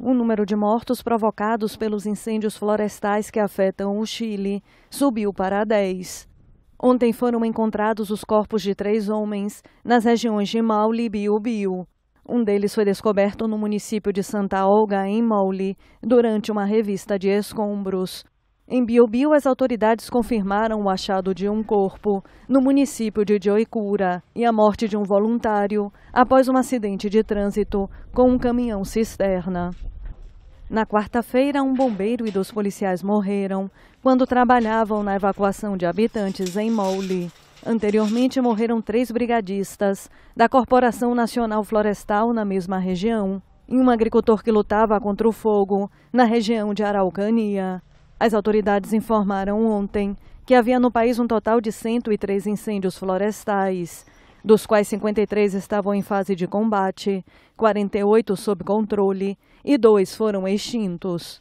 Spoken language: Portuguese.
O número de mortos provocados pelos incêndios florestais que afetam o Chile subiu para 10. Ontem foram encontrados os corpos de três homens nas regiões de Maule e Biobío. Um deles foi descoberto no município de Santa Olga, em Maule, durante uma revista de escombros. Em Biobío, as autoridades confirmaram o achado de um corpo no município de Joicura e a morte de um voluntário após um acidente de trânsito com um caminhão cisterna. Na quarta-feira, um bombeiro e dois policiais morreram quando trabalhavam na evacuação de habitantes em Moule. Anteriormente, morreram três brigadistas da Corporação Nacional Florestal na mesma região e um agricultor que lutava contra o fogo na região de Araucania. As autoridades informaram ontem que havia no país um total de 103 incêndios florestais, dos quais 53 estavam em fase de combate, 48 sob controle e dois foram extintos.